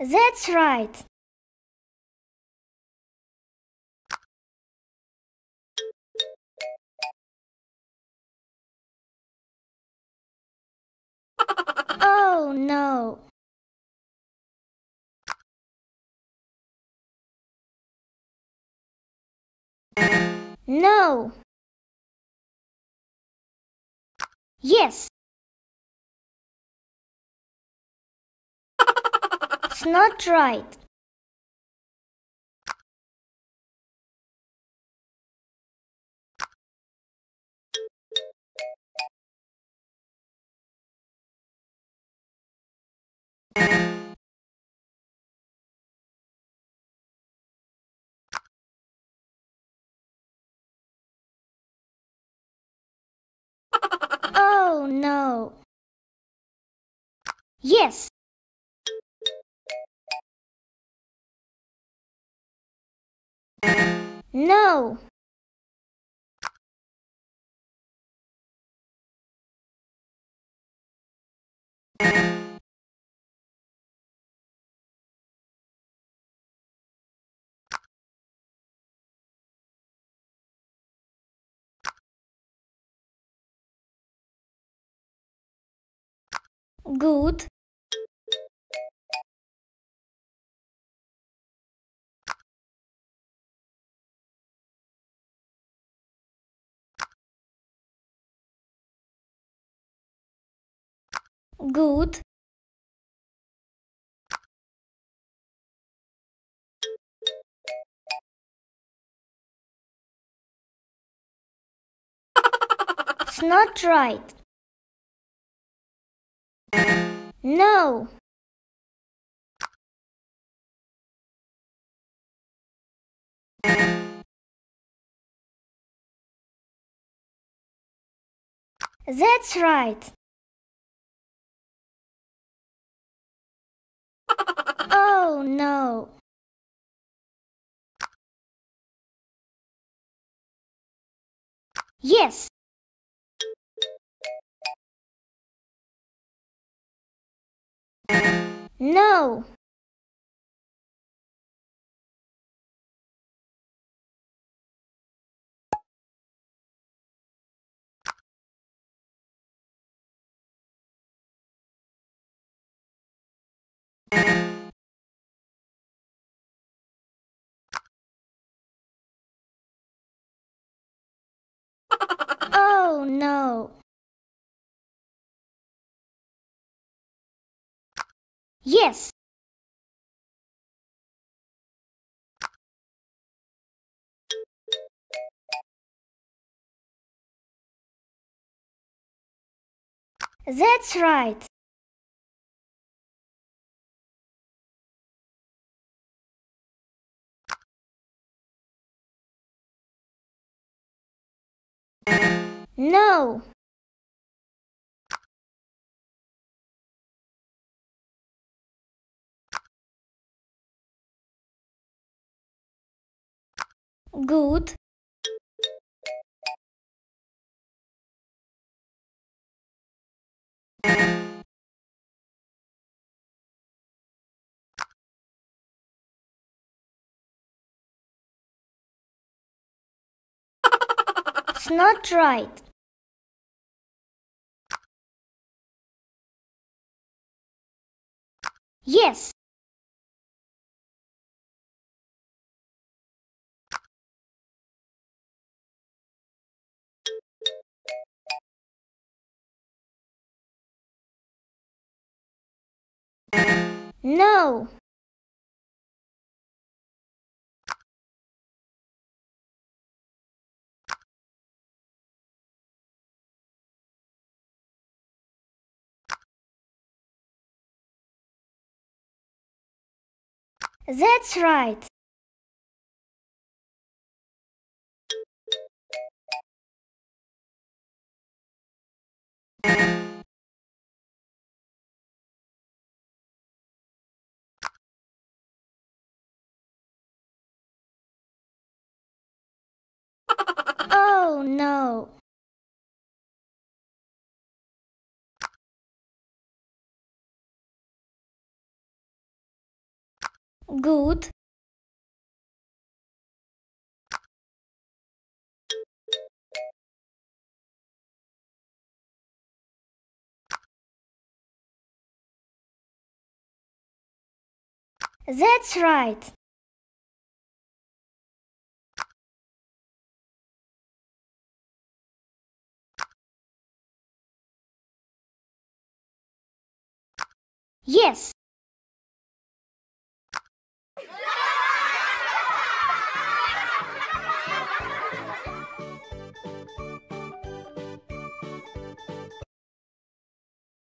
That's right. Oh no. No. Yes. It's not right. Oh no. Yes. No. Good. Good. It's not right. No. That's right. Oh no. Yes. No. Oh no. Yes. That's right. No. Good. It's not right. Yes. No. That's right. Oh no. Good. That's right. Yes.